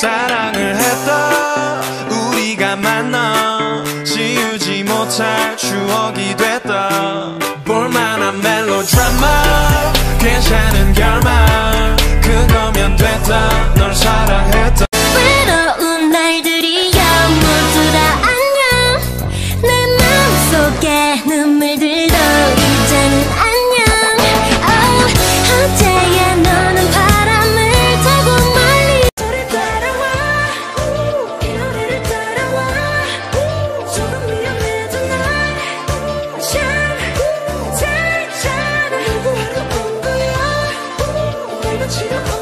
사랑을 했다. 우리가 만나 지우지 못할 추억이 됐다. 볼만한 멜로드라마 괜찮은 결말 그거면 됐다. 널 사랑했다. 외로운 날들이야 모두 다 안녕 내 마음속에 눈물 들던 起的。